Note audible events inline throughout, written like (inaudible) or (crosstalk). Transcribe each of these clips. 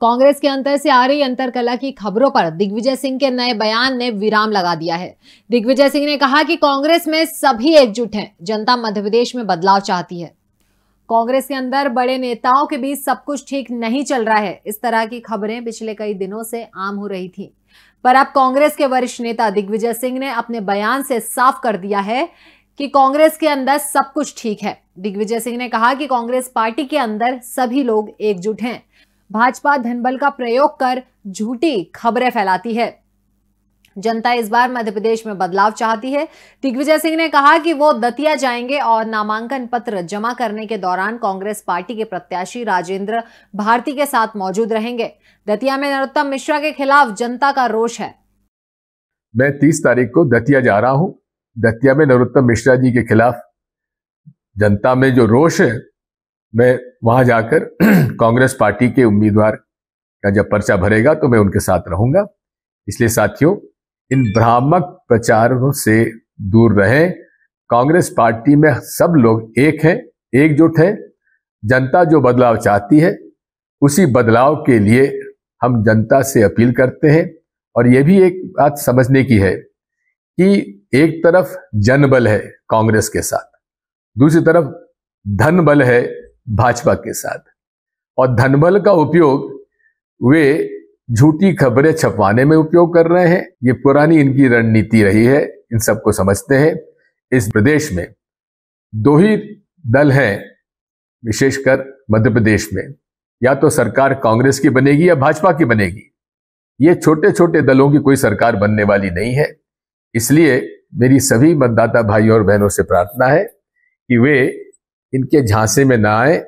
कांग्रेस के अंतर से आ रही अंतरकला की खबरों पर दिग्विजय सिंह के नए बयान ने विराम लगा दिया है। दिग्विजय सिंह ने कहा कि कांग्रेस में सभी एकजुट हैं, जनता मध्य प्रदेश में बदलाव चाहती है। कांग्रेस के अंदर बड़े नेताओं के बीच सब कुछ ठीक नहीं चल रहा है, इस तरह की खबरें पिछले कई दिनों से आम हो रही थी। पर अब कांग्रेस के वरिष्ठ नेता दिग्विजय सिंह ने अपने बयान से साफ़ कर दिया है कि कांग्रेस के अंदर सब कुछ ठीक है। दिग्विजय सिंह ने कहा कि कांग्रेस पार्टी के अंदर सभी लोग एकजुट हैं। भाजपा धनबल का प्रयोग कर झूठी खबरें फैलाती है। जनता इस बार मध्य प्रदेश में बदलाव चाहती है। दिग्विजय सिंह ने कहा कि वो दतिया जाएँगे और नामांकन पत्र जमा करने के दौरान कांग्रेस पार्टी के प्रत्याशी राजेंद्र भारती के साथ मौजूद रहेंगे। दतिया में नरोत्तम मिश्रा के खिलाफ जनता का रोष है। मैं तीस तारीख को दतिया जा रहा हूँ। दतिया में नरोत्तम मिश्रा जी के खिलाफ जनता में जो रोष है मैं वहाँ जाकर (clears throat) कांग्रेस पार्टी के उम्मीदवार का जब पर्चा भरेगा तो मैं उनके साथ रहूँगा। इसलिए साथियों, इन भ्रामक प्रचारों से दूर रहें। कांग्रेस पार्टी में सब लोग एक हैं, एकजुट है। जनता जो बदलाव चाहती है, उसी बदलाव के लिए हम जनता से अपील करते हैं। और यह भी एक बात समझने की है कि एक तरफ़ जनबल है कांग्रेस के साथ, दूसरी तरफ़ धन बल है भाजपा के साथ। और धनबल का उपयोग वे झूठी खबरें छपवाने में उपयोग कर रहे हैं। ये पुरानी इनकी रणनीति रही है, इन सबको समझते हैं। इस प्रदेश में दो ही दल हैं, विशेषकर मध्य प्रदेश में। या तो सरकार कांग्रेस की बनेगी या भाजपा की बनेगी। ये छोटे छोटे दलों की कोई सरकार बनने वाली नहीं है। इसलिए मेरी सभी मतदाता भाइयों और बहनों से प्रार्थना है कि वे इनके झांसे में ना आए।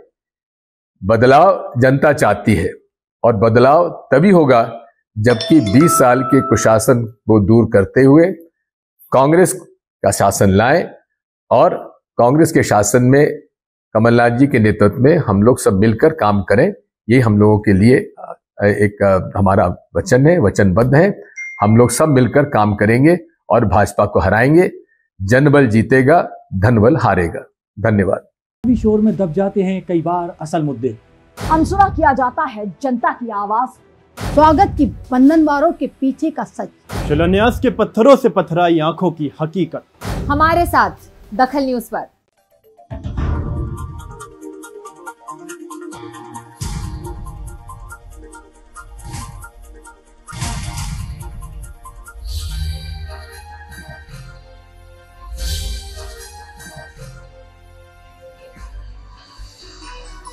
बदलाव जनता चाहती है और बदलाव तभी होगा जबकि 20 साल के कुशासन को दूर करते हुए कांग्रेस का शासन लाए और कांग्रेस के शासन में कमलनाथ जी के नेतृत्व में हम लोग सब मिलकर काम करें। ये हम लोगों के लिए एक हमारा वचन है, वचनबद्ध है। हम लोग सब मिलकर काम करेंगे और भाजपा को हराएँगे। जनबल जीतेगा, धनबल हारेगा। धन्यवाद। भी शोर में दब जाते हैं कई बार असल मुद्दे। अनसुना किया जाता है जनता की आवाज़। स्वागत की बंधनवारों के पीछे का सच। शिलान्यास के पत्थरों से पथराई आँखों की हकीकत। हमारे साथ दखल न्यूज़ पर।